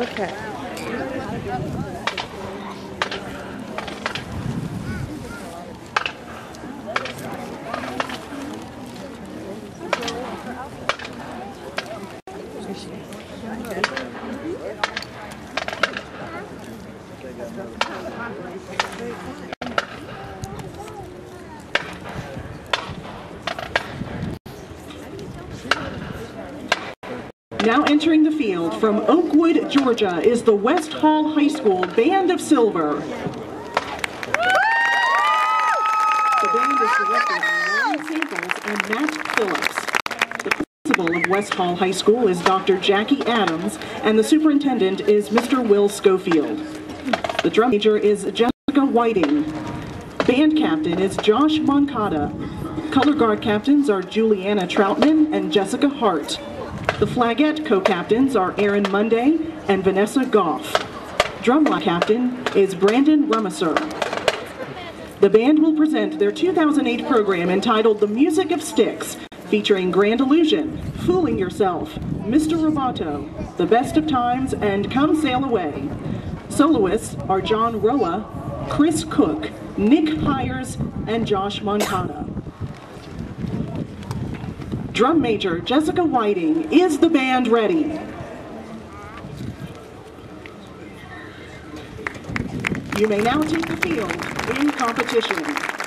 Okay. Now entering the field from Oakwood, Georgia is the West Hall High School Band of Silver. The band is directed by Lauren Samples and Matt Phillips. The principal of West Hall High School is Dr. Jackie Adams, and the superintendent is Mr. Will Schofield. The drum major is Jessica Whiting. Band captain is Josh Moncada. Color guard captains are Juliana Troutman and Jessica Hart. The flagette co-captains are Aaron Monday and Vanessa Goff. Drumline captain is Brandon Rummeser. The band will present their 2008 program entitled The Music of Styx, featuring Grand Illusion, Fooling Yourself, Mr. Roboto, The Best of Times, and Come Sail Away. Soloists are John Roa, Chris Cook, Nick Hires, and Josh Moncada. Drum major Jessica Whiting, is the band ready? You may now take the field in competition.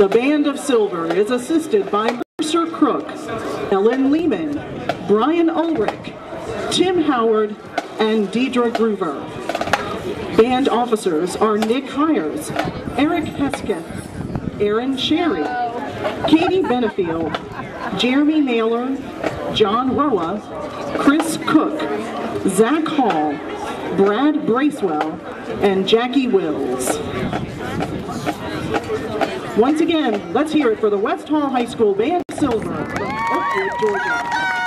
The Band of Silver is assisted by Mercer Crook, Ellen Lehman, Brian Ulrich, Tim Howard, and Deidre Groover. Band officers are Nick Hires, Eric Hesketh, Aaron Sherry, Katie Benefield, Jeremy Naylor, John Roa, Chris Cook, Zach Hall, Brad Bracewell, and Jackie Wills. Once again, let's hear it for the West Hall High School Band Silver from Oakwood, Georgia.